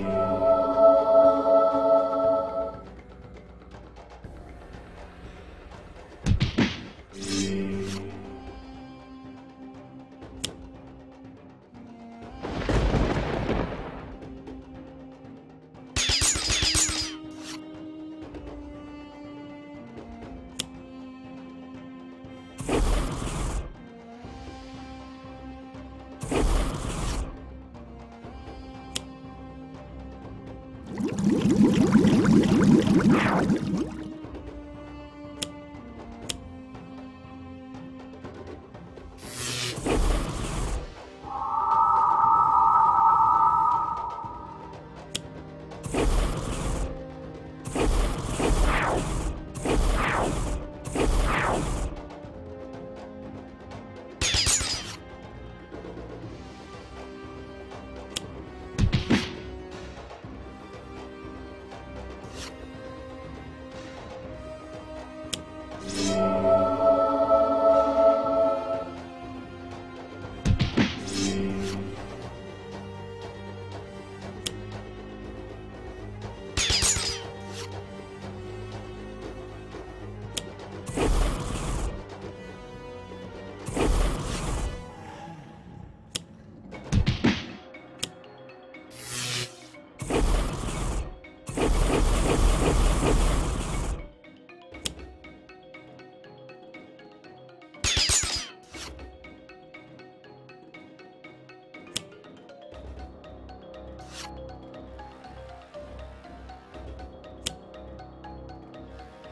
Ow! Thank you.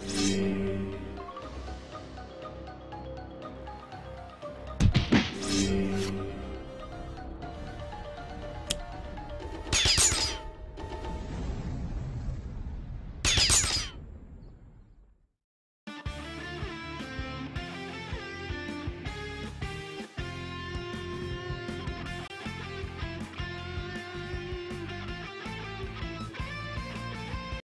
Thank you.